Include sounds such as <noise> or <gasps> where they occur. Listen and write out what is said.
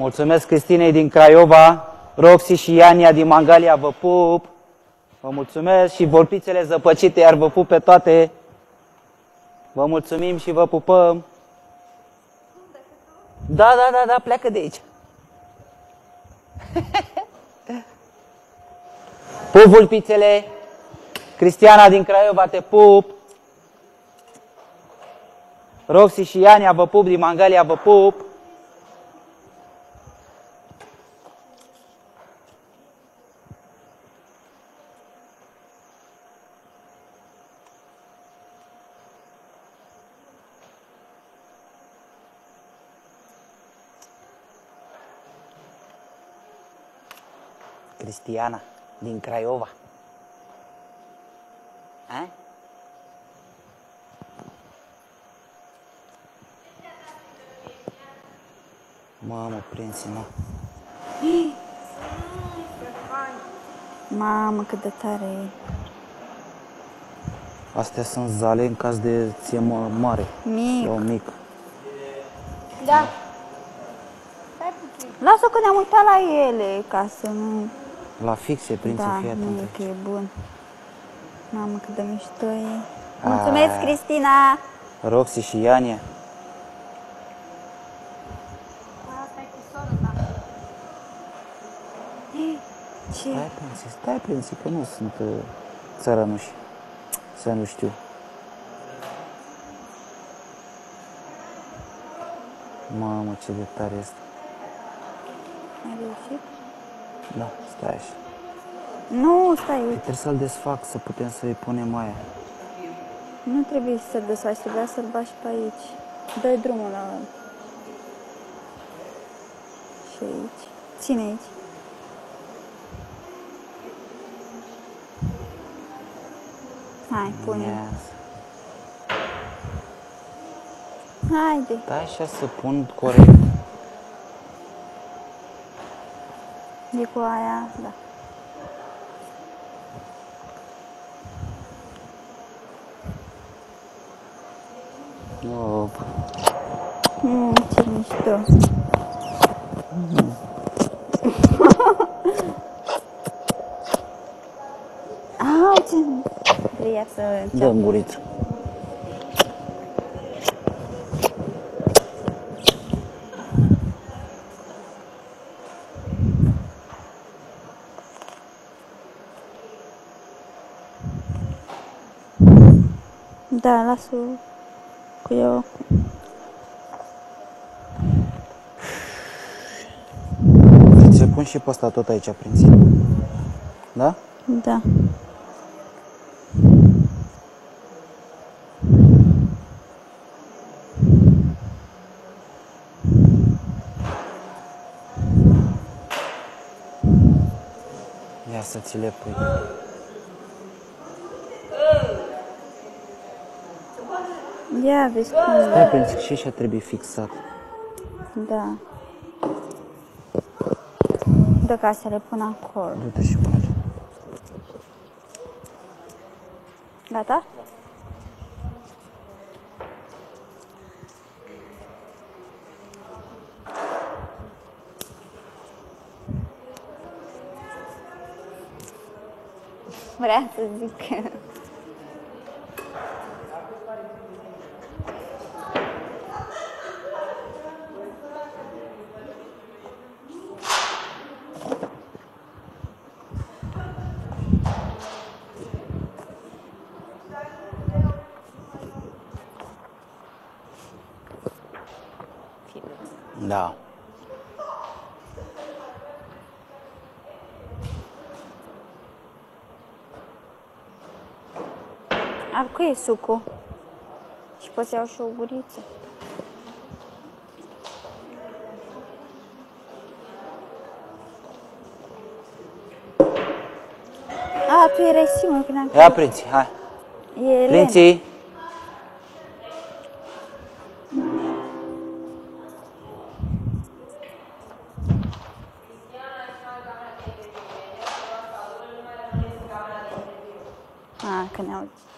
Mulțumesc Cristinei din Craiova, Roxy și Iania din Mangalia, vă pup. Vă mulțumesc și vorpițele zăpăcite, iar vă pup pe toate. Vă mulțumim și vă pupăm. Da, da, da, da, pleacă de aici. <laughs> Pup vulpițele. Cristiana din Craiova, te pup. Roxy și Iania, vă pup, din Mangalia, vă pup. Cristiana din Craiova. A? Mamă, prințina. Mamă, cât de tare e. Astea sunt zale în caz de ție mă- mare Mic. sau mic. Da. Lasă că ne-am uitat la ele, ca să nu... La fixe, prințul, Da, fii nu atent. e că e bun. Mamă, cât de mișto e. Mulțumesc, Ah. Cristina! Roxy și Iania. Asta e cu sorul, da. <gasps> Ce? Stai, prinții, stai, prinții, că nu sunt uh, țărănuși. Să nu știu. Mamă, ce de tare este. Ai reușit? Da, stai așa. Nu, stai, uite. Trebuie să-l desfac, să putem să-i punem aia. Nu trebuie să-l desfaci, trebuia să-l bași pe aici. Dă drumul la... Și aici. Ține aici. Hai, pune. Yes. Haide. Da, așa să pun corect. E cu aia, da. Oh, Mm, ce mișto. Au, ce... Vrea să dă în guriță. Da, las-o cu eu. Să pun și pe asta tot aici, prinții. Da? Da. Ia să ți le pui. Ia, vezi cum Stai, prinții, și așa trebuie fixat. Da. Dă ca să le pun acolo. Du-te și pune. Gata? Vrea să zic Da. Ar cu e sucul. Și poți să iau și o guriță. A, tu erai singur când am Ia, prinții, hai. E Elena. Prinții. A, că ne auzi.